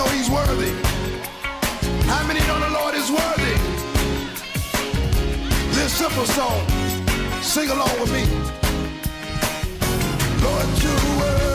know he's worthy? How many know the Lord is worthy? This simple song. Sing along with me. Lord, you're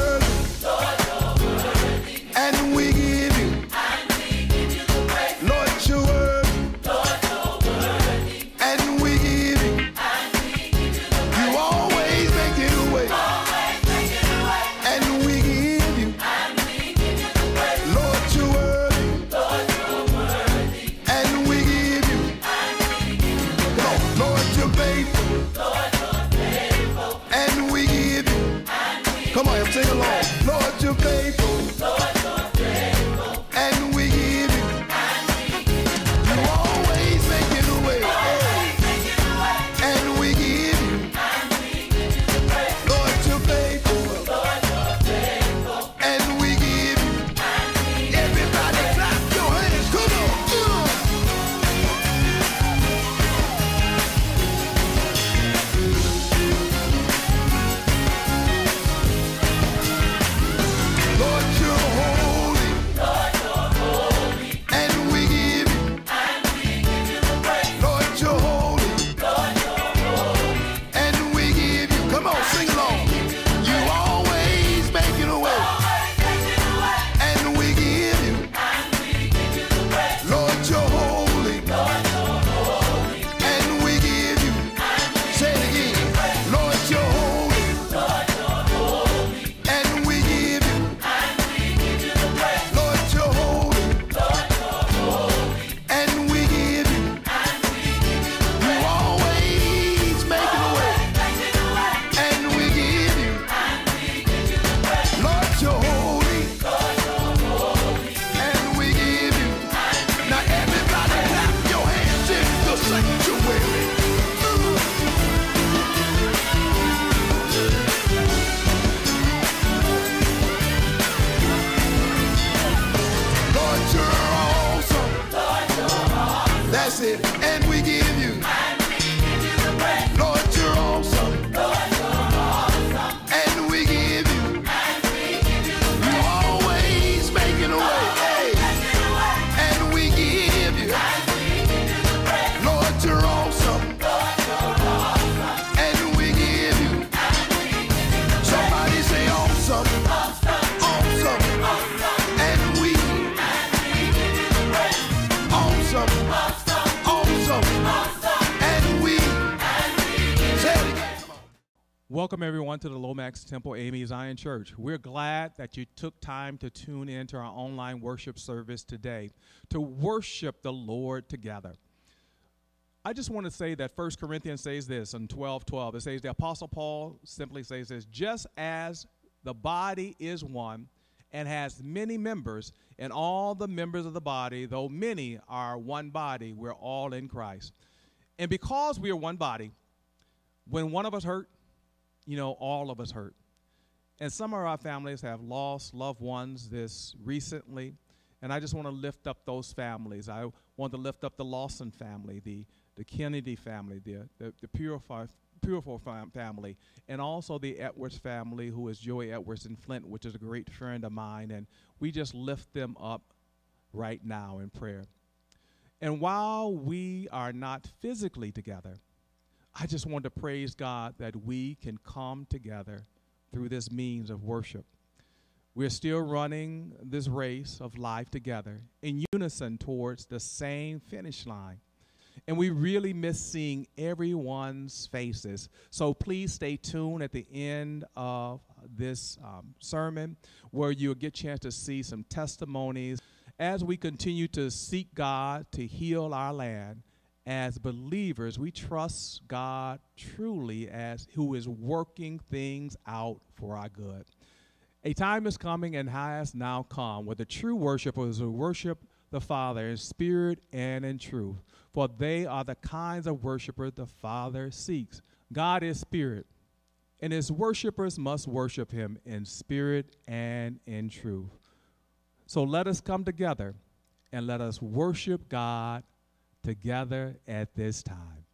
Lomax Temple AME Zion Church. We're glad that you took time to tune in to our online worship service today to worship the Lord together. I just want to say that 1 Corinthians says this in 12 12. It says, The Apostle Paul simply says this just as the body is one and has many members, and all the members of the body, though many are one body, we're all in Christ. And because we are one body, when one of us hurt, you know, all of us hurt. And some of our families have lost loved ones this recently. And I just want to lift up those families. I want to lift up the Lawson family, the, the Kennedy family, the, the, the Purify, family, and also the Edwards family, who is Joey Edwards in Flint, which is a great friend of mine. And we just lift them up right now in prayer. And while we are not physically together, I just want to praise God that we can come together through this means of worship. We're still running this race of life together in unison towards the same finish line. And we really miss seeing everyone's faces. So please stay tuned at the end of this um, sermon where you'll get a chance to see some testimonies as we continue to seek God to heal our land as believers, we trust God truly as who is working things out for our good. A time is coming and has now come where the true worshipers will worship the Father in spirit and in truth, for they are the kinds of worshipers the Father seeks. God is spirit, and his worshipers must worship him in spirit and in truth. So let us come together and let us worship God together at this time.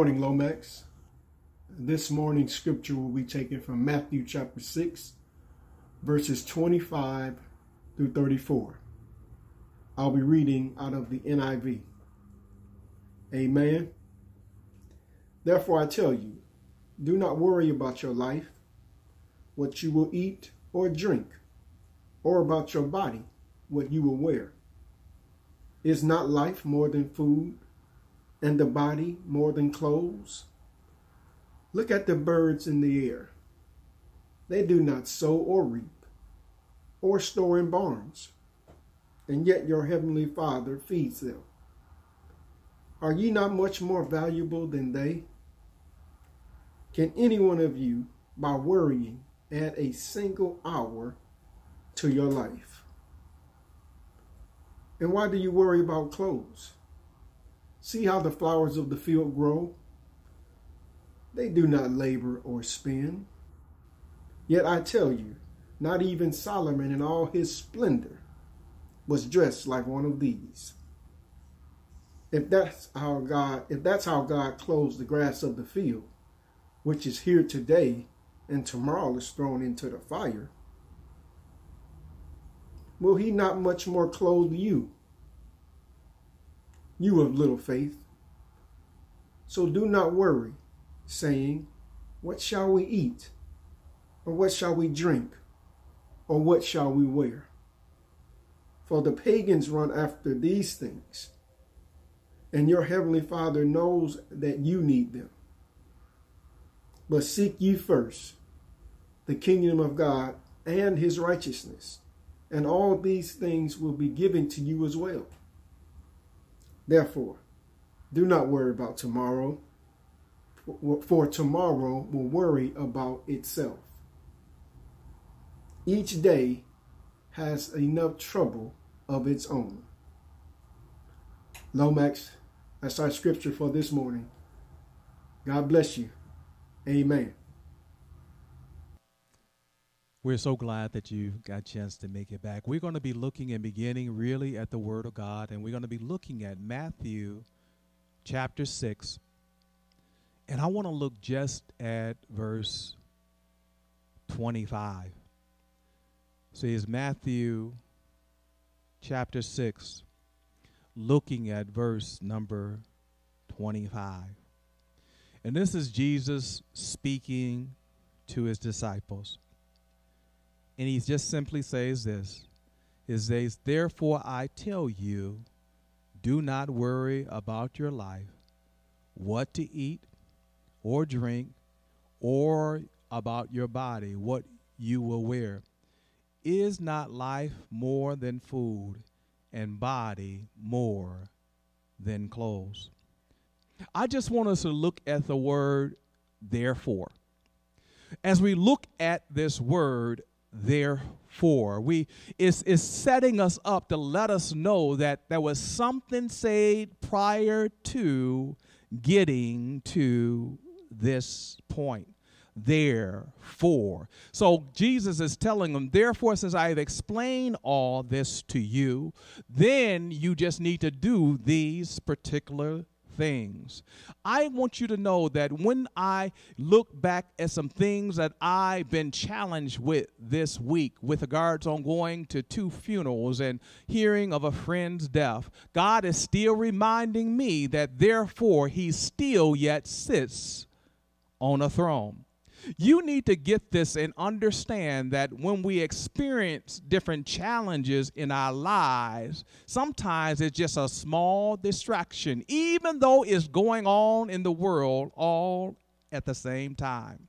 Morning, Lomax. This morning's scripture will be taken from Matthew chapter 6, verses 25 through 34. I'll be reading out of the NIV. Amen. Therefore, I tell you, do not worry about your life, what you will eat or drink, or about your body, what you will wear. Is not life more than food, and the body more than clothes? Look at the birds in the air. They do not sow or reap, or store in barns, and yet your heavenly Father feeds them. Are ye not much more valuable than they? Can any one of you, by worrying, add a single hour to your life? And why do you worry about clothes? See how the flowers of the field grow? They do not labor or spin. Yet I tell you, not even Solomon in all his splendor was dressed like one of these. If that's how God, if that's how God clothes the grass of the field, which is here today and tomorrow is thrown into the fire, will he not much more clothe you? You of little faith. So do not worry, saying, What shall we eat? Or what shall we drink? Or what shall we wear? For the pagans run after these things, and your heavenly Father knows that you need them. But seek ye first the kingdom of God and his righteousness, and all these things will be given to you as well. Therefore, do not worry about tomorrow, for tomorrow will worry about itself. Each day has enough trouble of its own. Lomax, that's our scripture for this morning. God bless you. Amen. We're so glad that you got a chance to make it back. We're going to be looking and beginning really at the Word of God, and we're going to be looking at Matthew chapter 6. And I want to look just at verse 25. So it's Matthew chapter 6, looking at verse number 25. And this is Jesus speaking to his disciples. And he just simply says this. He says, Therefore I tell you, do not worry about your life, what to eat or drink, or about your body, what you will wear. Is not life more than food, and body more than clothes? I just want us to look at the word therefore. As we look at this word, therefore, we is is setting us up to let us know that there was something said prior to getting to this point. Therefore. So Jesus is telling them, therefore, since I have explained all this to you, then you just need to do these particular things. I want you to know that when I look back at some things that I've been challenged with this week with regards on going to two funerals and hearing of a friend's death, God is still reminding me that therefore he still yet sits on a throne. You need to get this and understand that when we experience different challenges in our lives, sometimes it's just a small distraction, even though it's going on in the world all at the same time.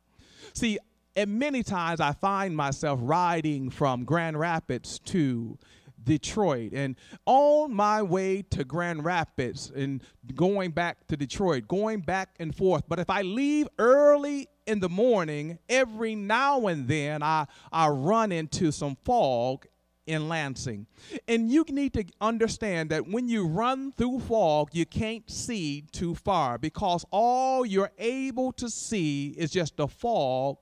See, and many times I find myself riding from Grand Rapids to Detroit. And on my way to Grand Rapids and going back to Detroit, going back and forth. But if I leave early in the morning, every now and then I, I run into some fog in Lansing. And you need to understand that when you run through fog, you can't see too far because all you're able to see is just the fog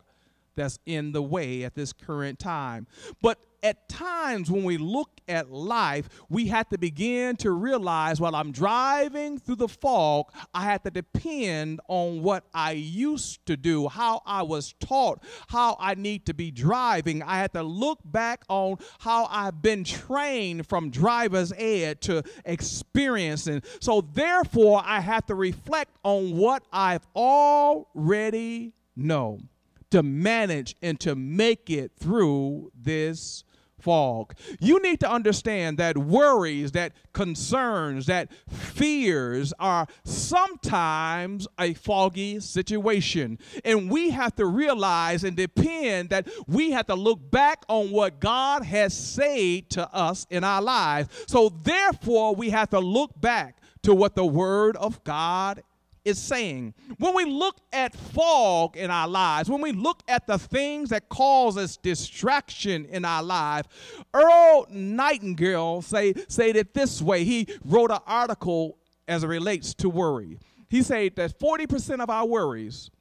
that's in the way at this current time. But at times when we look at life, we have to begin to realize while I'm driving through the fog, I have to depend on what I used to do, how I was taught, how I need to be driving. I have to look back on how I've been trained from driver's ed to experiencing. So therefore, I have to reflect on what I've already known to manage and to make it through this fog. You need to understand that worries, that concerns, that fears are sometimes a foggy situation. And we have to realize and depend that we have to look back on what God has said to us in our lives. So therefore, we have to look back to what the word of God is saying. When we look at fog in our lives, when we look at the things that cause us distraction in our life, Earl Nightingale say, said it this way. He wrote an article as it relates to worry. He said that 40% of our worries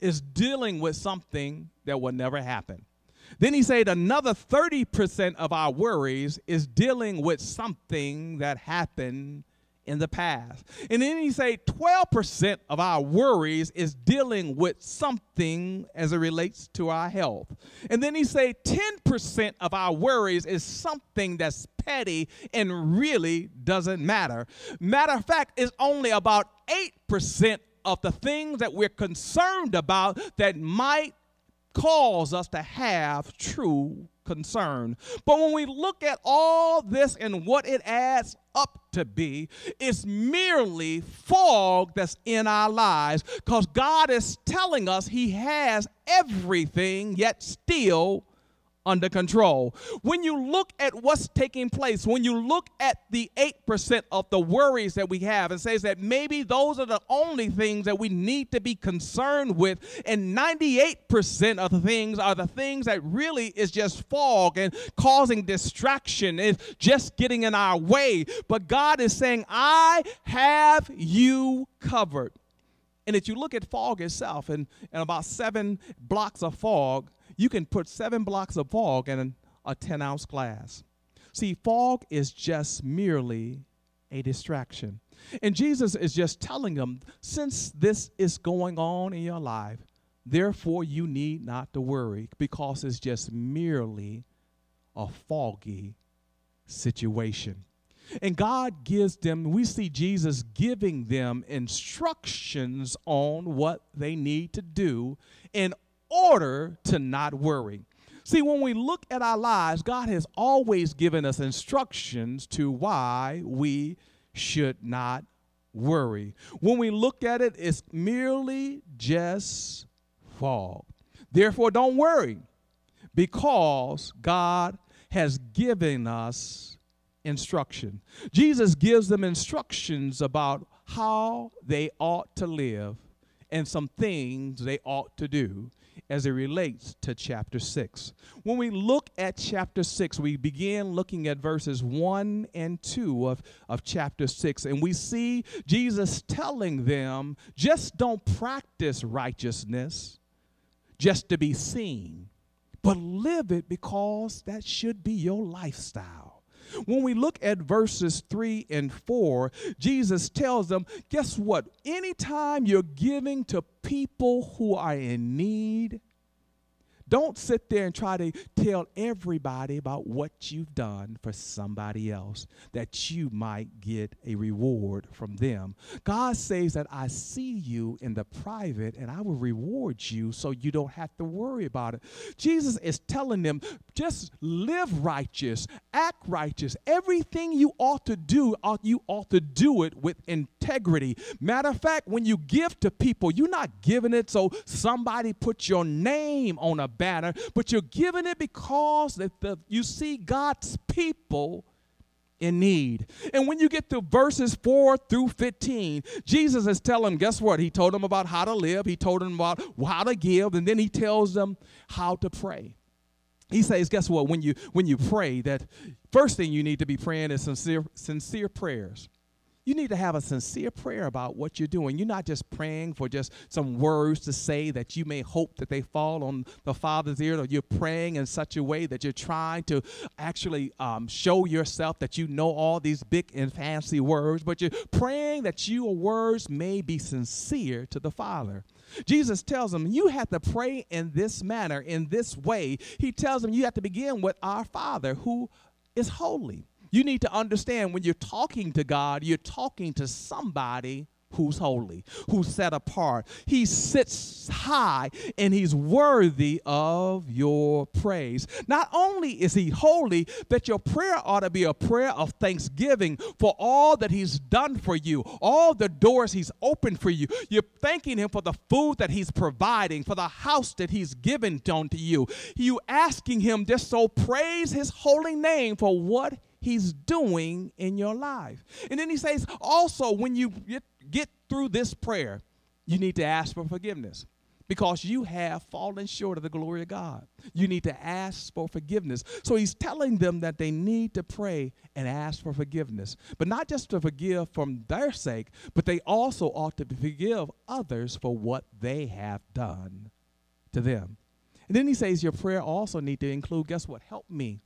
is dealing with something that will never happen. Then he said another 30% of our worries is dealing with something that happened in the past. And then he say 12% of our worries is dealing with something as it relates to our health. And then he say 10% of our worries is something that's petty and really doesn't matter. Matter of fact, it's only about 8% of the things that we're concerned about that might cause us to have true concern. But when we look at all this and what it adds up to be, it's merely fog that's in our lives because God is telling us He has everything, yet still under control. When you look at what's taking place, when you look at the 8% of the worries that we have and says that maybe those are the only things that we need to be concerned with and 98% of the things are the things that really is just fog and causing distraction is just getting in our way. But God is saying, "I have you covered." And if you look at fog itself and, and about seven blocks of fog, you can put seven blocks of fog in a 10 ounce glass. See, fog is just merely a distraction. And Jesus is just telling them since this is going on in your life, therefore you need not to worry because it's just merely a foggy situation. And God gives them, we see Jesus giving them instructions on what they need to do in order to not worry. See, when we look at our lives, God has always given us instructions to why we should not worry. When we look at it, it's merely just fog. Therefore, don't worry because God has given us instruction. Jesus gives them instructions about how they ought to live and some things they ought to do as it relates to chapter 6. When we look at chapter 6, we begin looking at verses 1 and 2 of, of chapter 6, and we see Jesus telling them just don't practice righteousness just to be seen, but live it because that should be your lifestyle. When we look at verses 3 and 4, Jesus tells them, guess what? Anytime you're giving to people who are in need, don't sit there and try to tell everybody about what you've done for somebody else that you might get a reward from them. God says that I see you in the private and I will reward you so you don't have to worry about it. Jesus is telling them just live righteous, act righteous. Everything you ought to do, you ought to do it with integrity. Matter of fact, when you give to people, you're not giving it so somebody puts your name on a banner, but you're giving it because that the, you see God's people in need. And when you get to verses 4 through 15, Jesus is telling them, guess what? He told them about how to live, he told them about how to give, and then he tells them how to pray. He says, guess what? When you when you pray, that first thing you need to be praying is sincere, sincere prayers. You need to have a sincere prayer about what you're doing. You're not just praying for just some words to say that you may hope that they fall on the Father's ear, or you're praying in such a way that you're trying to actually um, show yourself that you know all these big and fancy words, but you're praying that your words may be sincere to the Father. Jesus tells them, You have to pray in this manner, in this way. He tells them, You have to begin with our Father who is holy. You need to understand when you're talking to God, you're talking to somebody who's holy, who's set apart. He sits high and he's worthy of your praise. Not only is he holy, but your prayer ought to be a prayer of thanksgiving for all that he's done for you, all the doors he's opened for you. You're thanking him for the food that he's providing, for the house that he's given unto you. You asking him just so praise his holy name for what he's doing in your life. And then he says, also, when you get, through this prayer, you need to ask for forgiveness because you have fallen short of the glory of God. You need to ask for forgiveness. So he's telling them that they need to pray and ask for forgiveness, but not just to forgive from their sake, but they also ought to forgive others for what they have done to them. And then he says your prayer also need to include guess what? Help me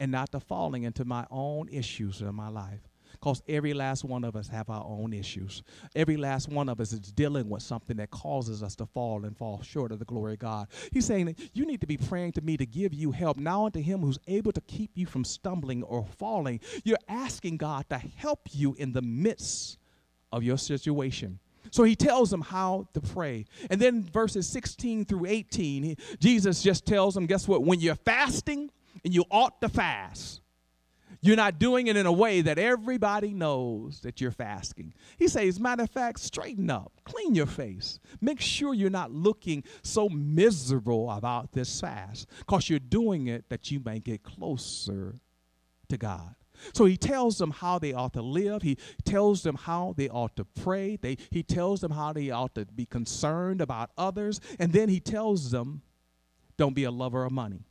and not to falling into my own issues in my life. Because every last one of us have our own issues. Every last one of us is dealing with something that causes us to fall and fall short of the glory of God. He's saying that you need to be praying to me to give you help now unto him who's able to keep you from stumbling or falling. You're asking God to help you in the midst of your situation. So he tells them how to pray. And then verses 16 through 18, he, Jesus just tells them, guess what? When you're fasting, and you ought to fast. You're not doing it in a way that everybody knows that you're fasting. He says, matter of fact, straighten up, clean your face. Make sure you're not looking so miserable about this fast because you're doing it that you may get closer to God. So he tells them how they ought to live. He tells them how they ought to pray. They, he tells them how they ought to be concerned about others. And then he tells them, don't be a lover of money.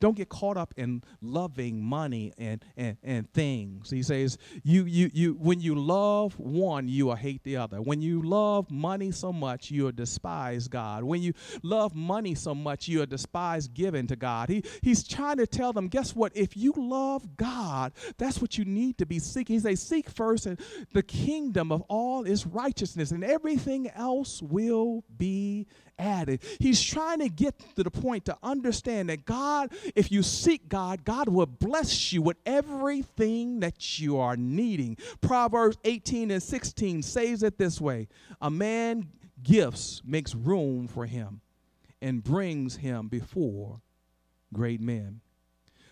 Don't get caught up in loving money and, and, and things. He says, you, you, you, when you love one, you will hate the other. When you love money so much, you will despise God. When you love money so much, you will despise giving to God. He, he's trying to tell them, guess what? If you love God, that's what you need to be seeking. He says, seek first the kingdom of all its righteousness, and everything else will be added. He's trying to get to the point to understand that God, if you seek God, God will bless you with everything that you are needing. Proverbs 18 and 16 says it this way A man gifts makes room for him and brings him before great men.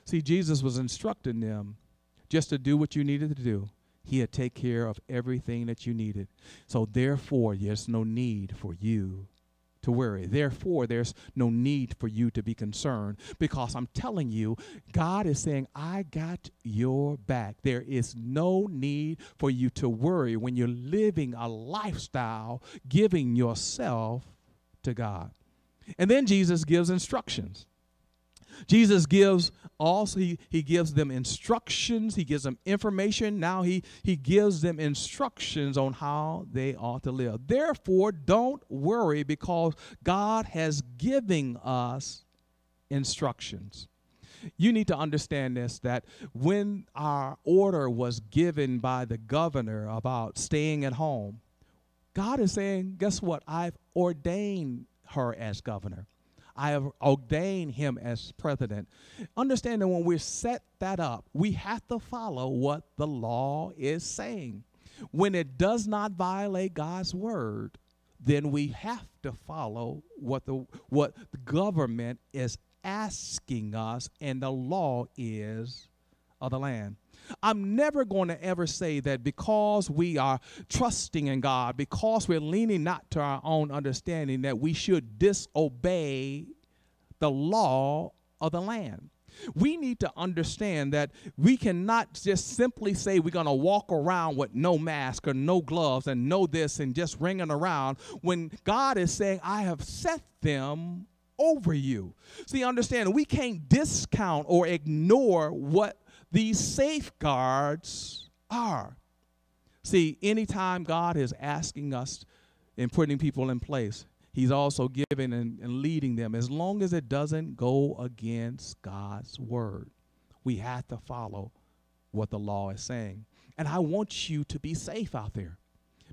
See, Jesus was instructing them just to do what you needed to do. He'd take care of everything that you needed. So, therefore, there's no need for you to worry. Therefore, there's no need for you to be concerned because I'm telling you, God is saying, I got your back. There is no need for you to worry when you're living a lifestyle giving yourself to God. And then Jesus gives instructions. Jesus gives also he, he gives them instructions, he gives them information. Now he he gives them instructions on how they ought to live. Therefore, don't worry because God has given us instructions. You need to understand this that when our order was given by the governor about staying at home, God is saying, guess what? I've ordained her as governor. I have ordained him as president. Understand that when we set that up, we have to follow what the law is saying. When it does not violate God's word, then we have to follow what the what the government is asking us and the law is of the land. I'm never going to ever say that because we are trusting in God, because we're leaning not to our own understanding, that we should disobey the law of the land. We need to understand that we cannot just simply say we're going to walk around with no mask or no gloves and no this and just ringing around when God is saying, I have set them over you. See, understand, we can't discount or ignore what these safeguards are. See, anytime God is asking us and putting people in place, He's also giving and, and leading them as long as it doesn't go against God's word. We have to follow what the law is saying. And I want you to be safe out there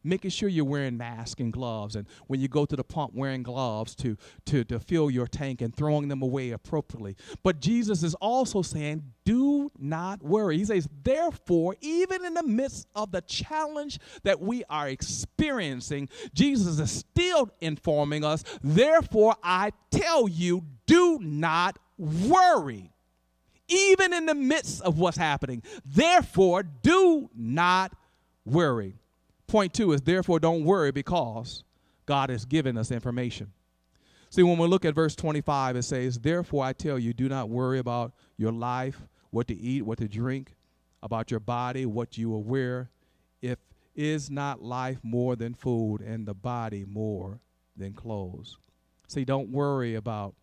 making sure you're wearing masks and gloves. And when you go to the pump wearing gloves to, to, to fill your tank and throwing them away appropriately. But jesus is also saying do not worry. He says therefore even in the midst of the challenge that we are experiencing jesus is still informing us therefore i tell you do not worry. Even in the midst of what's happening therefore do not worry Point two is therefore don't worry because God has given us information. See, when we look at verse 25, it says, Therefore I tell you, do not worry about your life, what to eat, what to drink, about your body, what you will wear. If is not life more than food, and the body more than clothes. See, don't worry about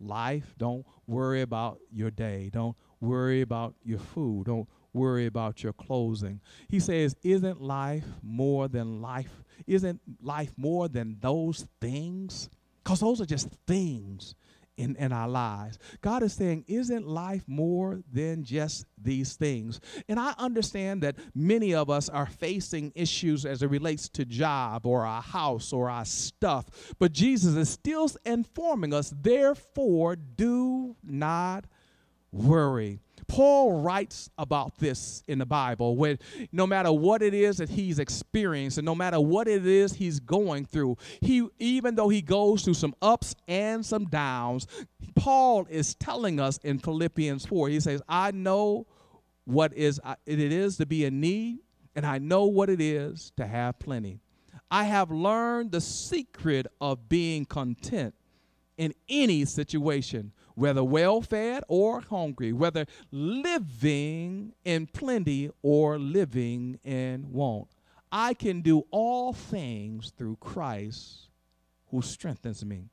life. Don't worry about your day. Don't worry about your food. Don't worry about your closing. He says, Isn't life more than life? Isn't life more than those things? Because those are just things in, in our lives. God is saying, Isn't life more than just these things? And I understand that many of us are facing issues as it relates to job or our house or our stuff, but Jesus is still informing us, therefore, do not worry. Paul writes about this in the Bible where no matter what it is that he's experienced and no matter what it is he's going through, he even though he goes through some ups and some downs, Paul is telling us in Philippians 4, he says, I know what is it is to be in need, and I know what it is to have plenty. I have learned the secret of being content in any situation whether well fed or hungry, whether living in plenty or living in want. I can do all things through Christ who strengthens me.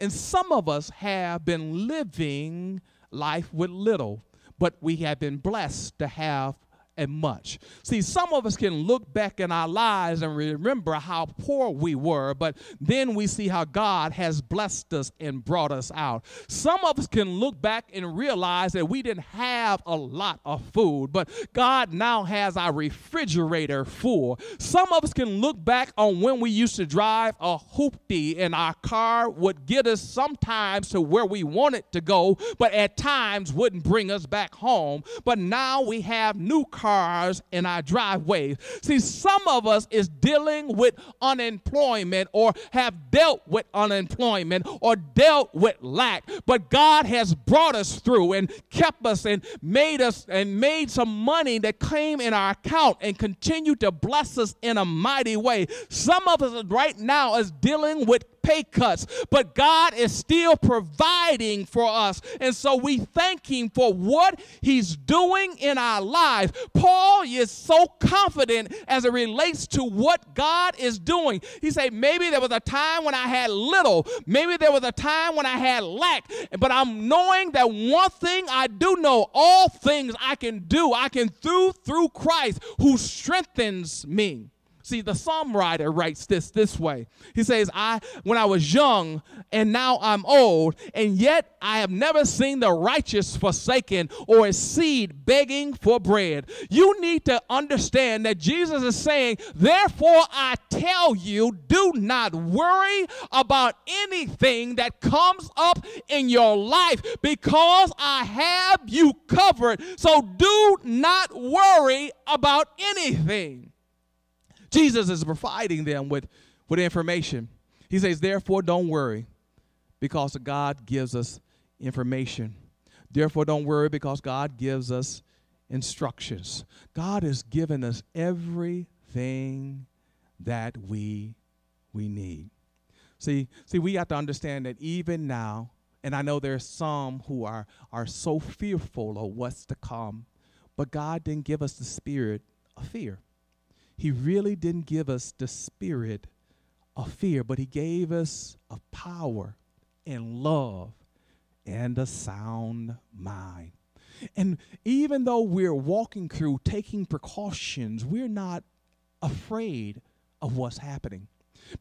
And some of us have been living life with little, but we have been blessed to have and much. See, some of us can look back in our lives and remember how poor we were, but then we see how God has blessed us and brought us out. Some of us can look back and realize that we didn't have a lot of food, but God now has our refrigerator full. Some of us can look back on when we used to drive a hoopty and our car would get us sometimes to where we wanted to go, but at times wouldn't bring us back home. But now we have new cars cars in our driveways. See, some of us is dealing with unemployment or have dealt with unemployment or dealt with lack, but God has brought us through and kept us and made us and made some money that came in our account and continue to bless us in a mighty way. Some of us right now is dealing with pay cuts, but God is still providing for us. And so we thank Him for what He's doing in our lives. Paul is so confident as it relates to what God is doing. He said, Maybe there was a time when I had little, maybe there was a time when I had lack, but I'm knowing that one thing I do know all things I can do, I can do through Christ who strengthens me. See, the psalm writer writes this this way. He says, I when I was young and now I'm old, and yet I have never seen the righteous forsaken or a seed begging for bread. You need to understand that Jesus is saying, therefore I tell you, do not worry about anything that comes up in your life because I have you covered. So do not worry about anything. Jesus is providing them with, with information. He says, therefore, don't worry because God gives us information. Therefore, don't worry because God gives us instructions. God has given us everything that we, we need. See, see, we have to understand that even now, and I know there's some who are, are so fearful of what's to come, but God didn't give us the spirit of fear. He really didn't give us the spirit of fear, but He gave us a power and love and a sound mind. And even though we're walking through taking precautions, we're not afraid of what's happening.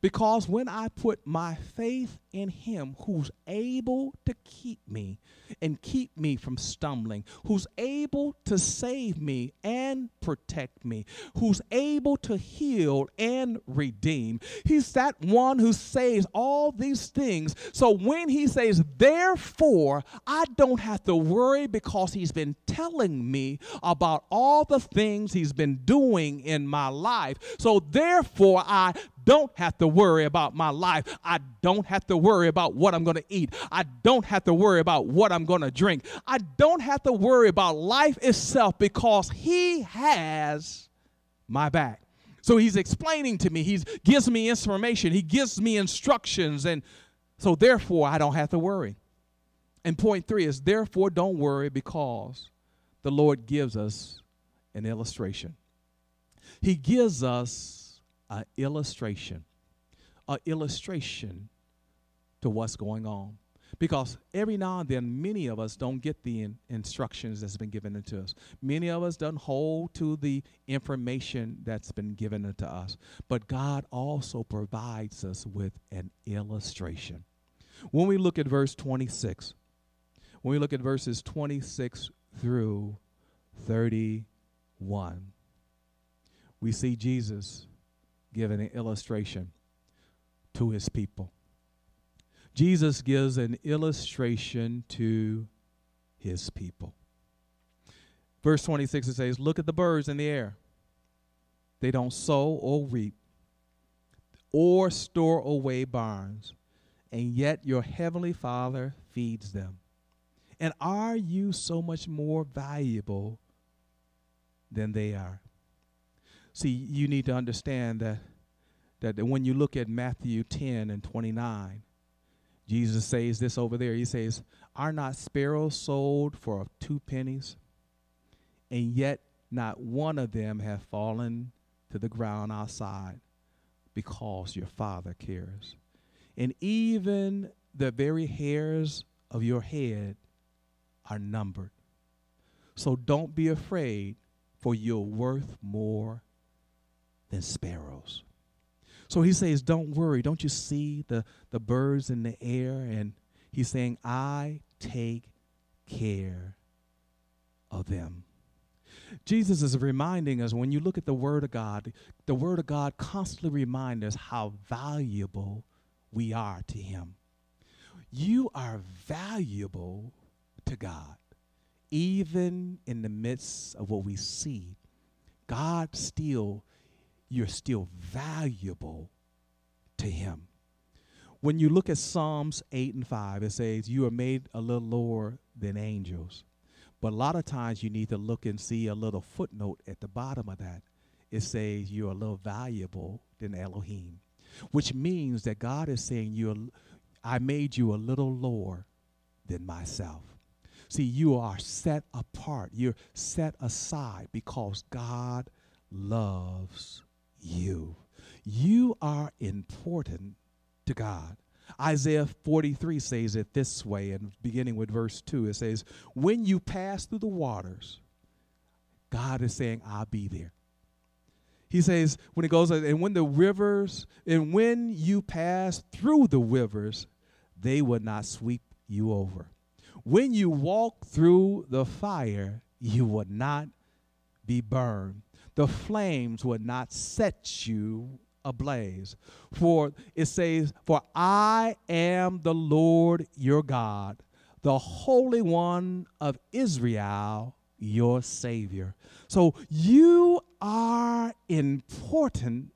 Because when I put my faith in Him who's able to keep me and keep me from stumbling, who's able to save me and protect me, who's able to heal and redeem, He's that one who saves all these things. So when He says, therefore, I don't have to worry because He's been telling me about all the things He's been doing in my life. So therefore, I don't have to worry about my life. I don't have to worry about what I'm going to eat. I don't have to worry about what I'm going to drink. I don't have to worry about life itself because He has my back. So He's explaining to me, He gives me information, He gives me instructions, and so therefore I don't have to worry. And point three is therefore don't worry because the Lord gives us an illustration. He gives us an illustration, an illustration to what's going on. Because every now and then, many of us don't get the in- instructions that's been given to us. Many of us don't hold to the information that's been given to us. But God also provides us with an illustration. When we look at verse 26, when we look at verses 26 through 31, we see Jesus giving an illustration to his people. Jesus gives an illustration to his people. Verse 26 it says, Look at the birds in the air. They don't sow or reap or store away barns, and yet your heavenly Father feeds them. And are you so much more valuable than they are? See, you need to understand that, that when you look at Matthew 10 and 29, Jesus says this over there. He says, Are not sparrows sold for two pennies? And yet not one of them have fallen to the ground outside because your Father cares. And even the very hairs of your head are numbered. So don't be afraid, for you're worth more than sparrows. So he says, Don't worry. Don't you see the, the birds in the air? And he's saying, I take care of them. Jesus is reminding us when you look at the Word of God, the Word of God constantly reminds us how valuable we are to Him. You are valuable to God, even in the midst of what we see. God still you're still valuable to him. When you look at Psalms 8 and 5, it says, You are made a little lower than angels. But a lot of times you need to look and see a little footnote at the bottom of that. It says, You're a little valuable than Elohim, which means that God is saying, you're, I made you a little lower than myself. See, you are set apart, you're set aside because God loves you. You are important to God. Isaiah 43 says it this way, and beginning with verse 2, it says, When you pass through the waters, God is saying, I'll be there. He says, when it goes, and when the rivers, and when you pass through the rivers, they will not sweep you over. When you walk through the fire, you will not be burned the flames would not set you ablaze. For it says, For I am the Lord your God, the Holy One of Israel, your Savior. So you are important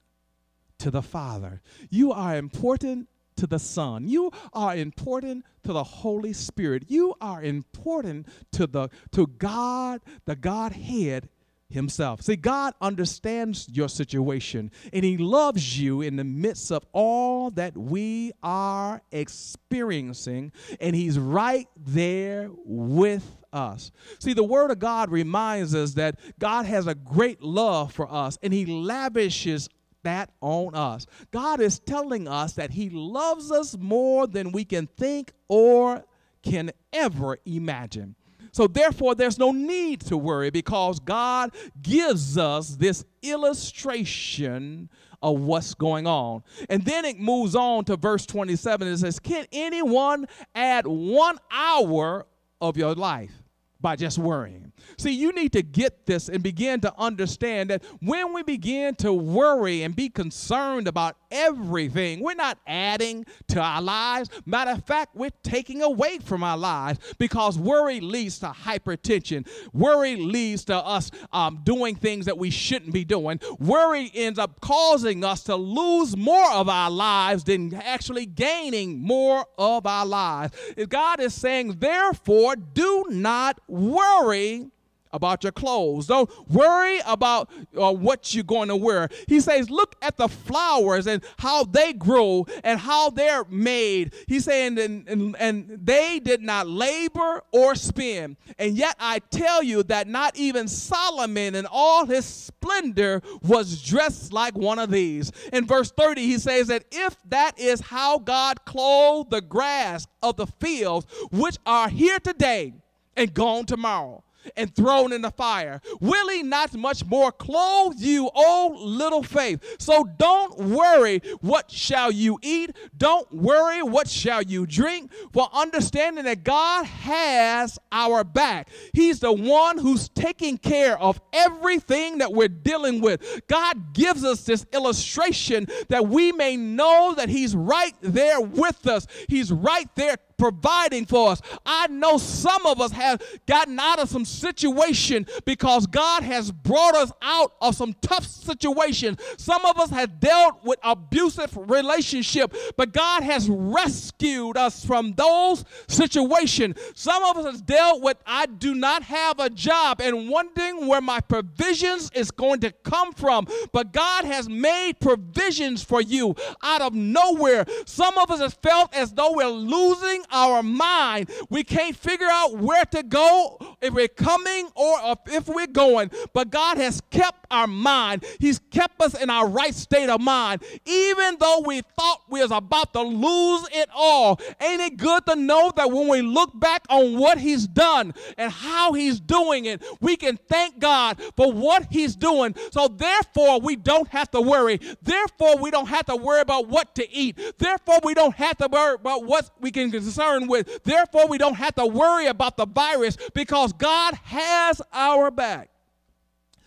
to the Father. You are important to the Son. You are important to the Holy Spirit. You are important to the to God, the Godhead himself. See, God understands your situation and He loves you in the midst of all that we are experiencing, and He's right there with us. See, the Word of God reminds us that God has a great love for us and He lavishes that on us. God is telling us that He loves us more than we can think or can ever imagine. So, therefore, there's no need to worry because God gives us this illustration of what's going on. And then it moves on to verse 27. It says, Can anyone add one hour of your life? By just worrying. See, you need to get this and begin to understand that when we begin to worry and be concerned about everything, we're not adding to our lives. Matter of fact, we're taking away from our lives because worry leads to hypertension. Worry leads to us um, doing things that we shouldn't be doing. Worry ends up causing us to lose more of our lives than actually gaining more of our lives. God is saying, therefore, do not worry about your clothes. Don't worry about uh, what you're going to wear. He says, look at the flowers and how they grow and how they're made. He's saying, and, and, and they did not labor or spin. And yet I tell you that not even Solomon in all his splendor was dressed like one of these. In verse 30, he says that if that is how God clothed the grass of the fields, which are here today, and gone tomorrow and thrown in the fire. Will he not much more clothe you, O little faith? So don't worry, what shall you eat? Don't worry, what shall you drink? For understanding that God has our back. He's the one who's taking care of everything that we're dealing with. God gives us this illustration that we may know that He's right there with us. He's right there providing for us. I know some of us have gotten out of some situation because God has brought us out of some tough situations. Some of us have dealt with abusive relationship, but God has rescued us from those situations. Some of us has dealt with I do not have a job and wondering where my provisions is going to come from. But God has made provisions for you out of nowhere. Some of us have felt as though we're losing our mind. We can't figure out where to go, if we're coming or if we're going. But God has kept our mind. He's kept us in our right state of mind. Even though we thought we was about to lose it all. Ain't it good to know that when we look back on what he's done and how he's doing it, we can thank God for what he's doing. So therefore, we don't have to worry. Therefore, we don't have to worry about what to eat. Therefore, we don't have to worry about what we can concern with. Therefore, we don't have to worry about the virus because God has our back.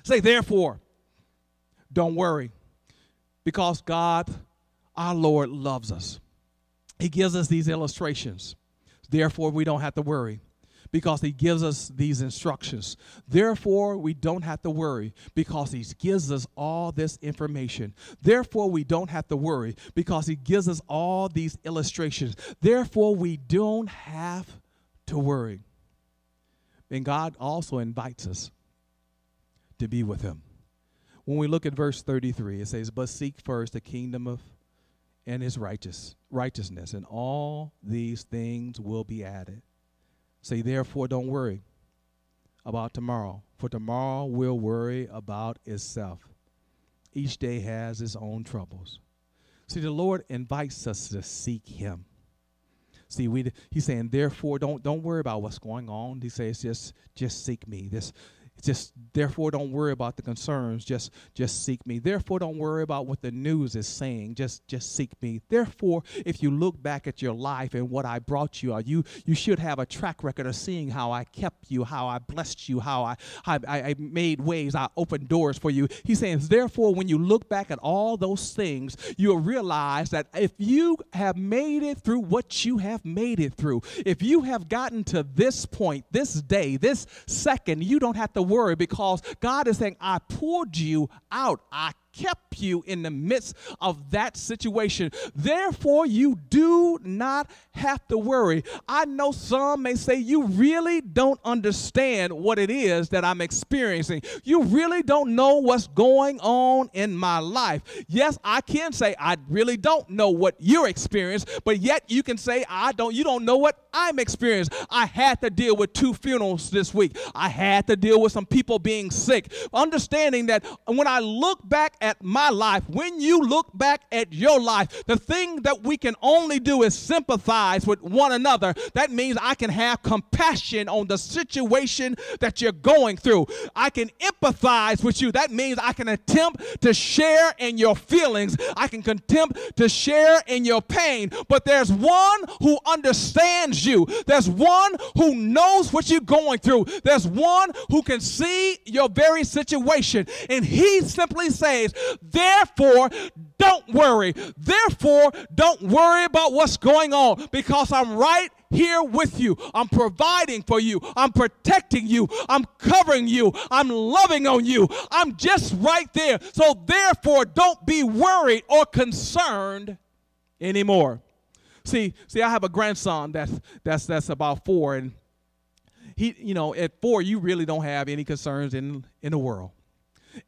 Say, therefore, don't worry because God, our Lord, loves us. He gives us these illustrations. Therefore, we don't have to worry because he gives us these instructions. Therefore, we don't have to worry because he gives us all this information. Therefore, we don't have to worry because he gives us all these illustrations. Therefore, we don't have to worry. And God also invites us to be with him. When we look at verse 33, it says, But seek first the kingdom of and his righteous righteousness, and all these things will be added. Say, therefore, don't worry about tomorrow, for tomorrow will worry about itself. Each day has its own troubles. See, the Lord invites us to seek Him. See, we He's saying, therefore, don't don't worry about what's going on. He says, just just seek me. This just therefore don't worry about the concerns. Just just seek me. Therefore don't worry about what the news is saying. Just just seek me. Therefore if you look back at your life and what i brought you you you should have a track record of seeing how i kept you how i blessed you how i i, I made ways i opened doors for you. He's saying therefore when you look back at all those things you'll realize that if you have made it through what you have made it through if you have gotten to this point this day this second you don't have to worry because God is saying, I pulled you out. I kept you in the midst of that situation. Therefore, you do not have to worry. I know some may say, You really don't understand what it is that I'm experiencing. You really don't know what's going on in my life. Yes, I can say, I really don't know what you're experiencing, but yet you can say, I don't, you don't know what I'm experiencing. I had to deal with two funerals this week. I had to deal with some people being sick. Understanding that when I look back at my life, when you look back at your life, the thing that we can only do is sympathize with one another. That means I can have compassion on the situation that you're going through. I can empathize with you. That means I can attempt to share in your feelings. I can attempt to share in your pain. But there's one who understands you. There's one who knows what you're going through. There's one who can see your very situation. And he simply says, therefore, don't worry. Therefore, don't worry about what's going on because I'm right here with you. I'm providing for you. I'm protecting you. I'm covering you. I'm loving on you. I'm just right there. So, therefore, don't be worried or concerned anymore. See, see, I have a grandson that's that's that's about four, and he, you know, at four, you really don't have any concerns in in the world,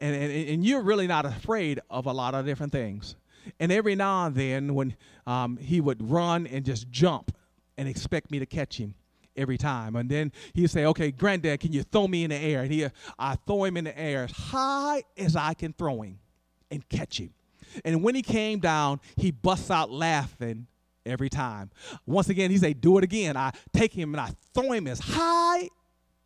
and and, and you're really not afraid of a lot of different things. And every now and then, when um, he would run and just jump and expect me to catch him every time, and then he'd say, "Okay, granddad, can you throw me in the air?" And he, I throw him in the air as high as I can throw him, and catch him. And when he came down, he busts out laughing every time. Once again, he say, "Do it again." I take him and I throw him as high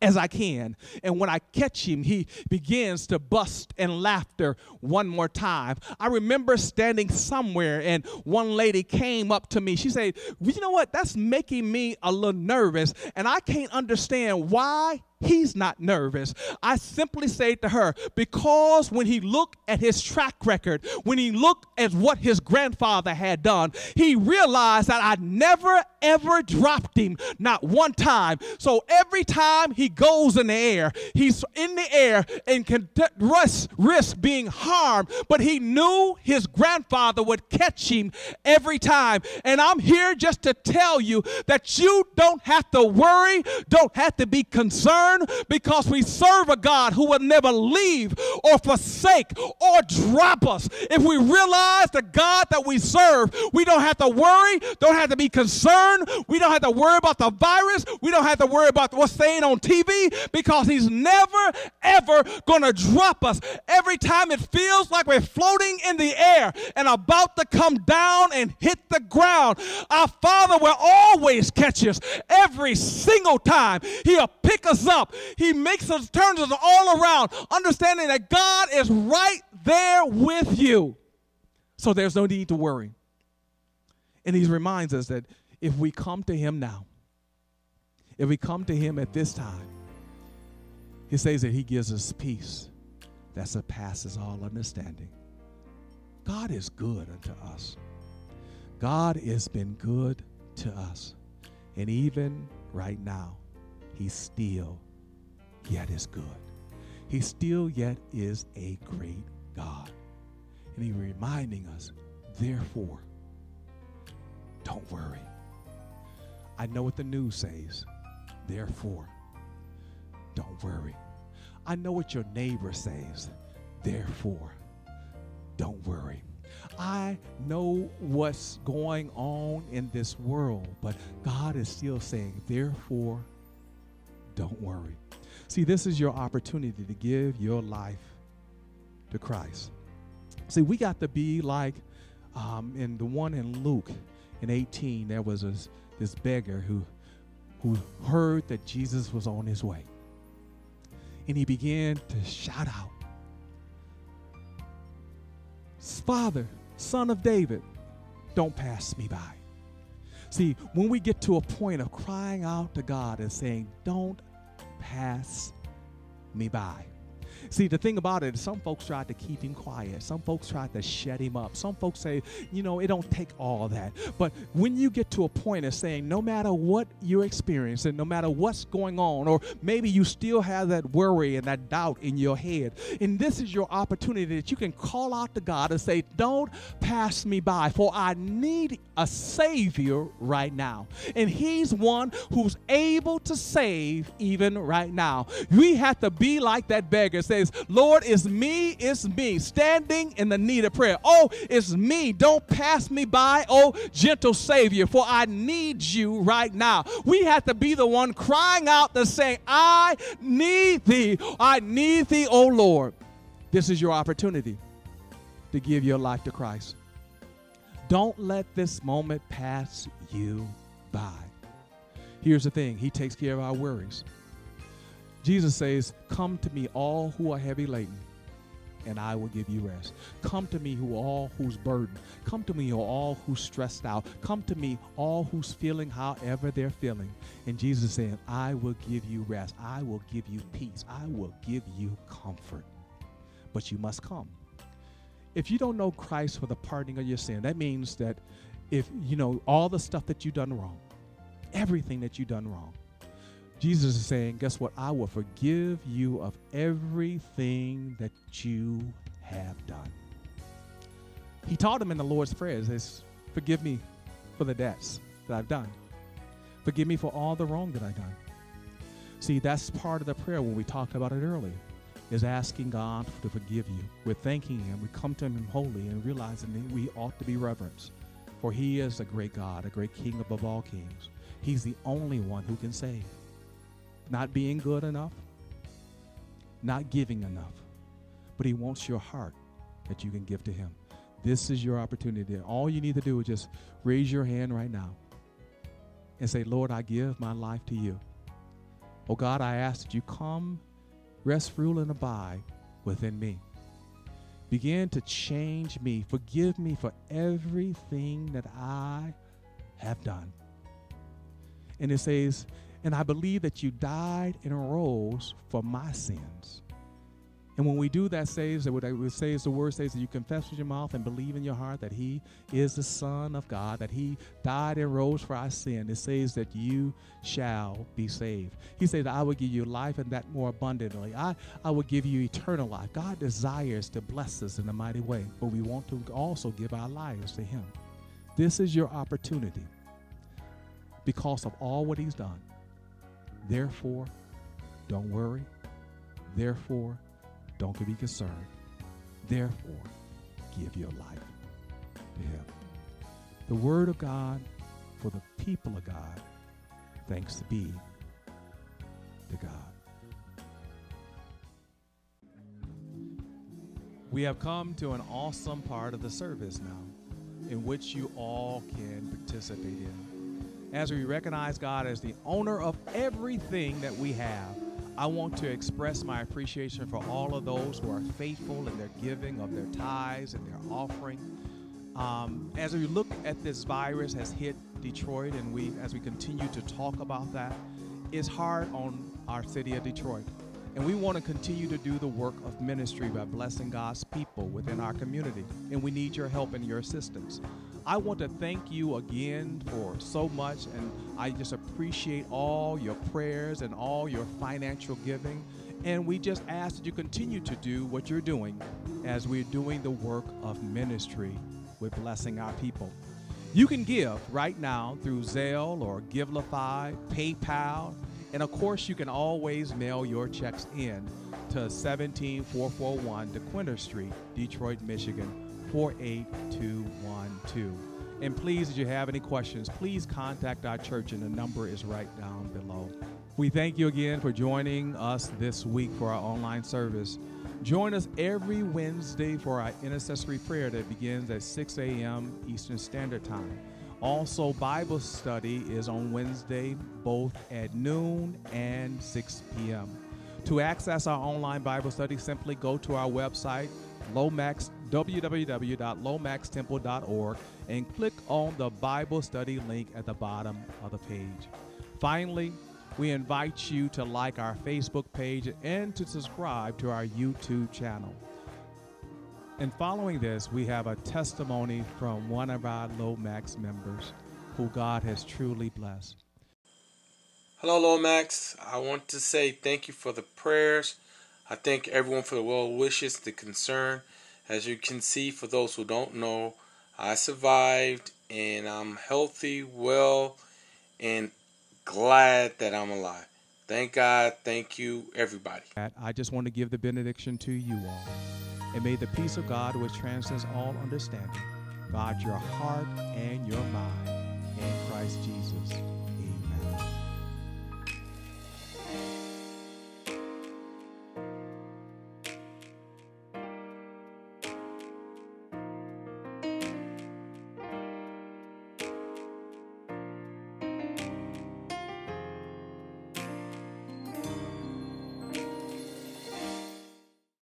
as I can. And when I catch him, he begins to bust in laughter one more time. I remember standing somewhere and one lady came up to me. She said, You know what? That's making me a little nervous. And I can't understand why he's not nervous. I simply say to her, because when he looked at his track record, when he looked at what his grandfather had done, he realized that I never ever dropped him, not one time. So every time he goes in the air, he's in the air and can risk, risk being harmed, but he knew his grandfather would catch him every time. And I'm here just to tell you that you don't have to worry, don't have to be concerned because we serve a God who will never leave or forsake or drop us. If we realize the God that we serve, we don't have to worry, don't have to be concerned, we don't have to worry about the virus, we don't have to worry about what's saying on TV because He's never, ever going to drop us. Every time it feels like we're floating in the air and about to come down and hit the ground, our Father will always catch us every single time. He'll pick us up. He makes us, turns us all around, understanding that God is right there with you. So there's no need to worry. And he reminds us that if we come to him now, if we come to him at this time, he says that he gives us peace that surpasses all understanding. God is good unto us. God has been good to us. And even right now, he still yet is good. He still yet is a great God. And he's reminding us, therefore, don't worry. I know what the news says. Therefore, don't worry. I know what your neighbor says. Therefore, don't worry. I know what's going on in this world, but God is still saying, therefore, don't worry. See, this is your opportunity to give your life to Christ. See, we got to be like um, in the one in Luke in 18, there was this, this beggar who, who heard that Jesus was on his way. And he began to shout out, Father, Son of David, don't pass me by. See, when we get to a point of crying out to God and saying, Don't pass me by. See, the thing about it some folks tried to keep him quiet. Some folks tried to shut him up. Some folks say, you know, it don't take all that. But when you get to a point of saying, no matter what you're experiencing, no matter what's going on, or maybe you still have that worry and that doubt in your head, and this is your opportunity that you can call out to God and say, don't pass me by, for I need a Savior right now. And He's one who's able to save even right now. We have to be like that beggar says, Lord, it's me, it's me, standing in the need of prayer. Oh, it's me. Don't pass me by, oh, gentle Savior, for I need you right now. We have to be the one crying out and saying, I need thee. I need thee, oh Lord. This is your opportunity. to give your life to Christ. Don't let this moment pass you by. Here's the thing He takes care of our worries. Jesus says, Come to me, all who are heavy laden, and I will give you rest. Come to me, who all who's burdened. Come to me, all who's stressed out. Come to me, all who's feeling however they're feeling. And Jesus saying, I will give you rest. I will give you peace. I will give you comfort. But you must come. If you don't know Christ for the pardoning of your sin, that means that if you know all the stuff that you've done wrong, everything that you've done wrong, Jesus is saying, guess what? I will forgive you of everything that you have done. He taught him in the Lord's Prayer, says, forgive me for the debts that I've done. Forgive me for all the wrong that I've done. See, that's part of the prayer when we talked about it earlier, is asking God to forgive you. We're thanking Him. We come to Him holy and realizing that we ought to be reverenced. For He is a great God, a great King above all kings. He's the only one who can save. Not being good enough, not giving enough, but He wants your heart that you can give to Him. This is your opportunity. All you need to do is just raise your hand right now and say, Lord, I give my life to you. Oh God, I ask that you come, rest, rule, and abide within me. Begin to change me. Forgive me for everything that I have done. And it says, and I believe that you died and rose for my sins. And when we do that, says that what I would say is the word says that you confess with your mouth and believe in your heart that He is the Son of God, that He died and rose for our sin. It says that you shall be saved. He that I will give you life and that more abundantly. I, I will give you eternal life. God desires to bless us in a mighty way, but we want to also give our lives to Him. This is your opportunity because of all what He's done. Therefore, don't worry. Therefore, don't be concerned. Therefore, give your life to Him. The Word of God for the people of God. Thanks to be to God. We have come to an awesome part of the service now in which you all can participate in. As we recognize God as the owner of everything that we have, I want to express my appreciation for all of those who are faithful in their giving of their tithes and their offering. Um, as we look at this virus has hit Detroit, and we as we continue to talk about that, it's hard on our city of Detroit. And we want to continue to do the work of ministry by blessing God's people within our community. And we need your help and your assistance. I want to thank you again for so much, and I just appreciate all your prayers and all your financial giving. And we just ask that you continue to do what you're doing as we're doing the work of ministry with blessing our people. You can give right now through Zelle or Givelify, PayPal, and of course, you can always mail your checks in to 17441 Dequindre Street, Detroit, Michigan 48212. And please, if you have any questions, please contact our church, and the number is right down below. We thank you again for joining us this week for our online service. Join us every Wednesday for our intercessory prayer that begins at 6 a.m. Eastern Standard Time. Also, Bible study is on Wednesday, both at noon and 6 p.m. To access our online Bible study, simply go to our website, Lomax, www.lomaxtemple.org, and click on the Bible study link at the bottom of the page. Finally, we invite you to like our Facebook page and to subscribe to our YouTube channel. And following this, we have a testimony from one of our Lomax members who God has truly blessed. Hello, Lomax. I want to say thank you for the prayers. I thank everyone for the well wishes, the concern. As you can see, for those who don't know, I survived and I'm healthy, well, and glad that I'm alive. Thank God. Thank you, everybody. I just want to give the benediction to you all. And may the peace of God, which transcends all understanding, guard your heart and your mind in Christ Jesus.